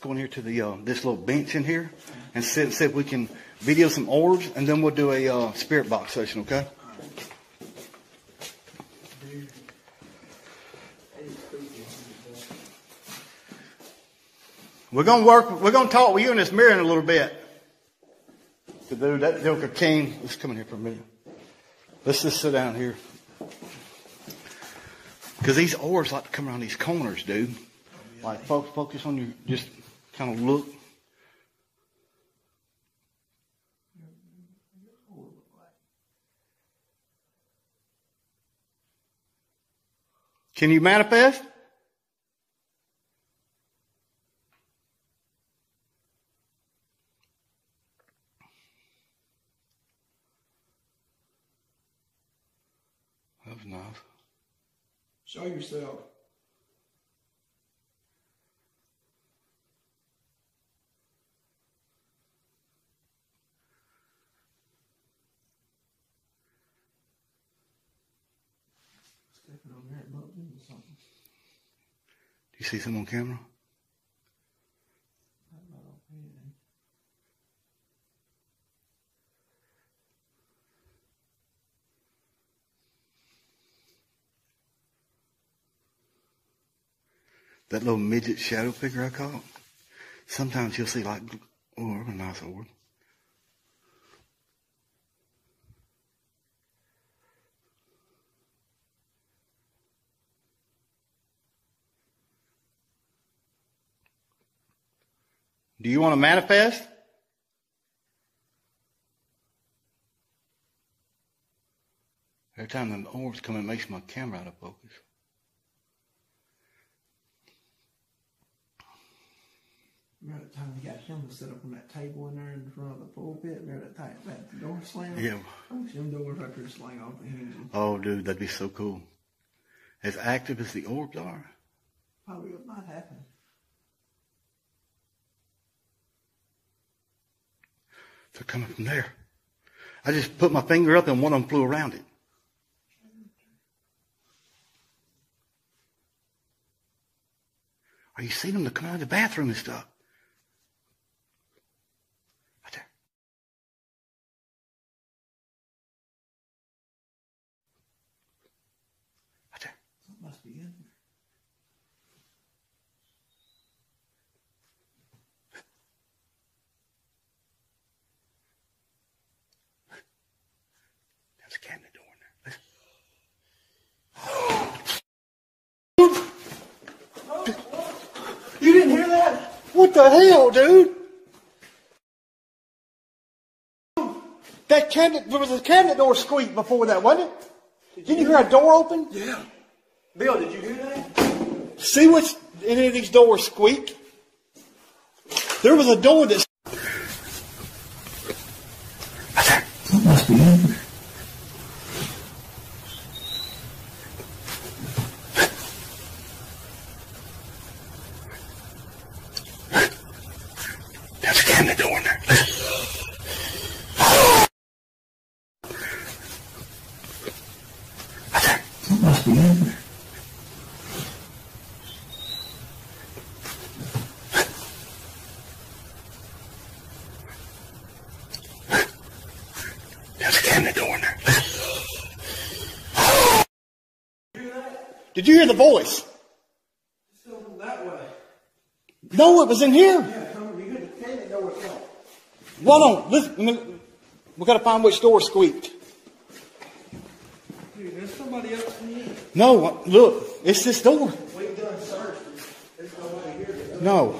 go in here to the uh, this little bench in here and sit and see if we can video some orbs, and then we'll do a uh, spirit box session. Okay? We're gonna work. We're gonna talk with you in this mirror in a little bit. Dude, that Joker came. Let's come in here for a minute. Let's just sit down here. Because these orbs like to come around these corners, dude. Like focus, focus on your, just kind of look. Can you manifest? That was. Show yourself. On that into something. Do you see someone on camera? That little midget shadow figure I caught. Sometimes you'll see like, oh, that's a nice orb. Do you want to manifest? Every time the orbs come, it makes my camera out of focus. Remember that time we got him to sit up on that table in there in front of the pulpit? Remember that time that door slam? Yeah. I wish them doors there slang off the hinges. Oh, dude, that'd be so cool. As active as the orbs are. Probably what might happen. They're coming from there. I just put my finger up and one of them flew around it. Are you seeing them to come out of the bathroom and stuff? Right there. Right there. Something must be in there. There's a cabinet door in there. You didn't hear that? What the hell, dude? That cabinet, there was a cabinet door squeak before that, wasn't it? Didn't you hear a door open? Yeah. Bill, did you hear that? See what's any of these doors squeak? There was a door that. Something must be in there. There's a cabinet door in there. Right there. Something must be in there. There's a cabinet door in there. Did you hear the voice? That. No, it was in here. Yeah. Hold on. Listen. We got to find which door squeaked. Dude, there's somebody else in here. No, look. It's this door. We've done search. There's nobody here. No.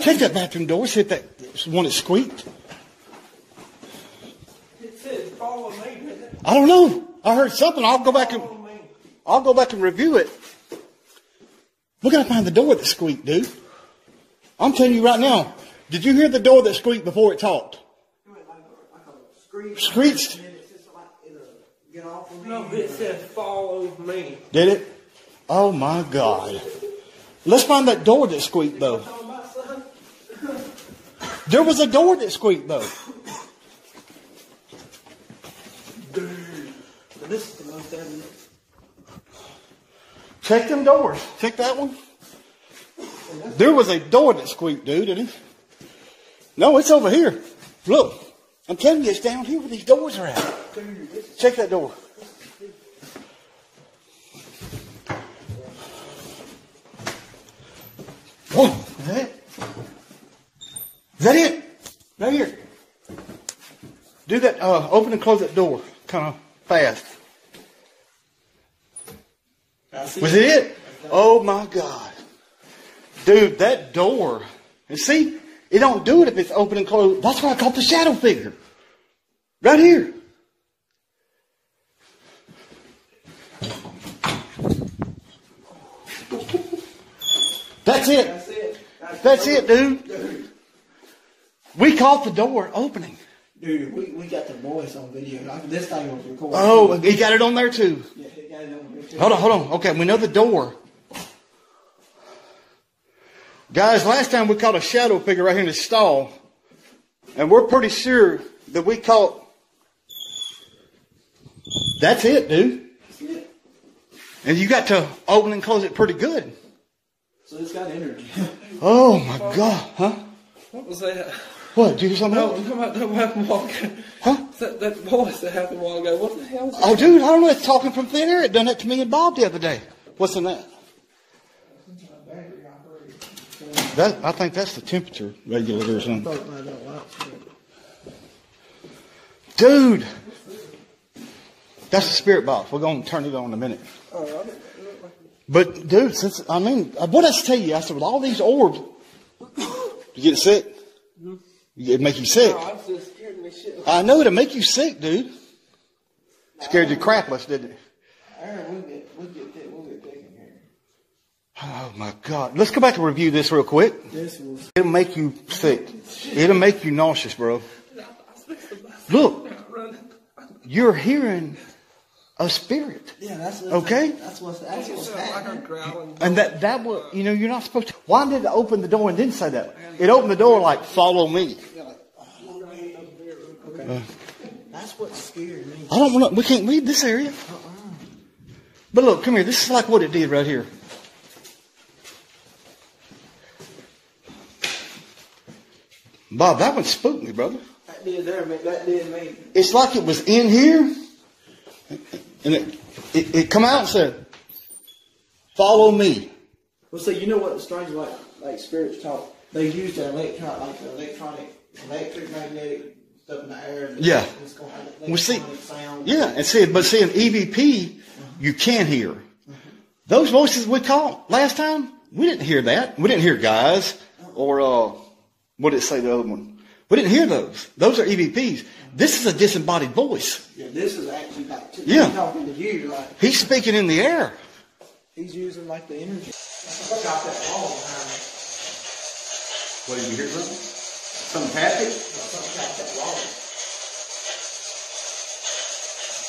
Check that bathroom door. See if that's the one that squeaked. It says follow me, didn't it? I don't know. I heard something. I'll go back and I'll go back and review it. We gotta find the door that squeaked, dude. I'm telling you right now. Did you hear the door that squeaked before it talked? Screeched. No, it says follow me. Did it? Oh my God. Let's find that door that squeaked though. There was a door that squeaked though. Dude. Now, this is the most evident. Check them doors. Check that one. There was a door that squeaked, dude, didn't it? No, it's over here. Look. I'm telling you, it's down here where these doors are at. Check that door. Whoa, is that it? Is that it? Right here. Do that, uh, open and close that door kind of fast. Was it it? Oh my God. Dude, that door. And see, it don't do it if it's open and closed. That's why I caught the shadow figure. Right here. That's it. That's it. That's it, dude. We caught the door opening. Dude, we, we got the voice on video. Like, this thing was recorded. Oh, he got it on there too. Yeah, he got it on video. Hold on, hold on. Okay, we know the door. Guys, last time we caught a shadow figure right here in the stall, and we're pretty sure that we caught. That's it, dude. That's it. And you got to open and close it pretty good. So it's got energy. Oh my God, huh? What was that? What? Did you hear something? No, else? About that happened a while ago. Huh? That, that voice that happened a while ago. What the hell is oh, that? Oh, dude, I don't know. It's talking from thin air. It done that to me and Bob the other day. What's in that? That I think that's the temperature regulator or something. Thought about that light. Dude, that's the spirit box. We're going to turn it on in a minute. Oh, But dude, since I mean, what I tell you, I said with all these orbs, you get sick. It make you sick. No, I was just scared me shit. I know it'll make you sick, dude. Scared you crapless, didn't it? Aaron, we'll get, we'll get, that- we'll get taken here. Oh my God! Let's go back and review this real quick. This was, It'll make you sick. It'll make you nauseous, bro. Look, you're hearing a spirit. yeah, that's what, Okay. That's what's, that's what's Like happening. And that, that was, you know, you're not supposed to. Why did it open the door and didn't say that? It opened the door like, follow me. That's what scared me. I don't want to, we can't leave this area. But look, come here. This is like what it did right here. Bob, that one spooked me, brother. That did there, man. That did me. It's like it was in here, and it, it, it come out and said, follow me. Well, see, you know what the strange like like spirits talk. They use the electron like the electronic, electric, magnetic stuff in the air. and Yeah. It's gonna have that Well, see, sound. yeah, and see, but see, an EVP, you can hear. Those voices we caught last time, we didn't hear that. We didn't hear guys or uh, what did it say the other one? We didn't hear those. Those are EVPs. This is a disembodied voice. Yeah, this is actually like t- Yeah. talking to you like He's speaking in the air. he's using like the energy. Got that wall behind me. What did you hear? Something? Something tapping? Something got that wall.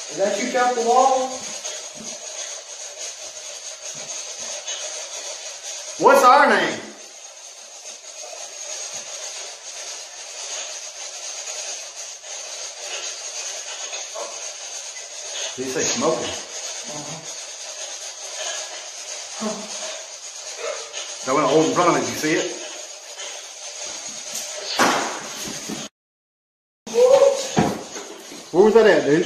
Is that you got the wall? What's our name? He say smoking? That went hold in front of me. Did you see it? Where was that at, dude?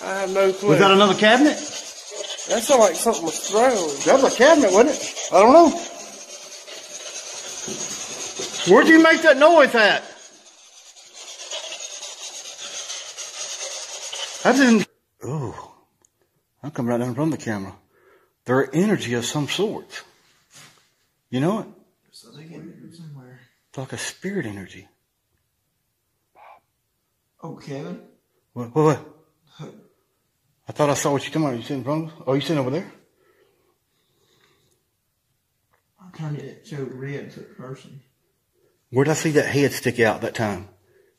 I have no clue. Was that another cabinet? that sounded like something was thrown. That was a cabinet, wasn't it? I don't know. Where'd you make that noise at? I didn't. Oh, I come right down from the camera. They're energy of some sort. You know it? So they get it somewhere. It's like a spirit energy. Oh, Kevin. What? What? what? I thought I saw what you come on. You sitting in front of us? Oh, you sitting over there? I'm trying to get it showed red to the person. Where'd I see that head stick out that time?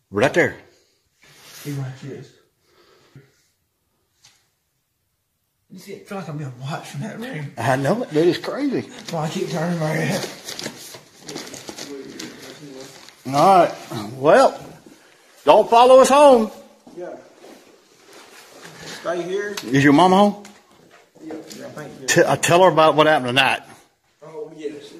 Right there. He right this. You see, I feel like I'm being watched from that room. I know it. That is crazy. Well, I keep turning my head. All right. Well, don't follow us home. Yeah. Stay here. Is your mama home? Yeah. yeah. thank you. T- uh, tell her about what happened tonight. Oh, yes.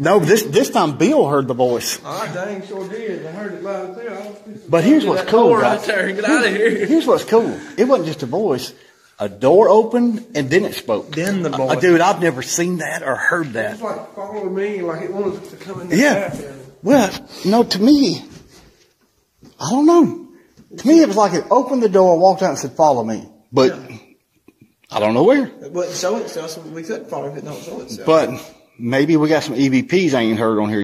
No, this this time Bill heard the voice. I dang sure did. I heard it loud and clear. I was fixing But here's what's cool, right? there get out of here. Here's what's cool. It wasn't just a voice. A door opened and then it spoke. Then the Uh, voice. dude, I've never seen that or heard that. It's like following me, like it wanted to come in the Yeah. bathroom. Well, no, to me, I don't know. To me, it was like it opened the door, walked out, and said, "Follow me." But I don't know where. It wouldn't show itself, so we couldn't follow if it don't show itself. But maybe we got some EVPs I ain't heard on here.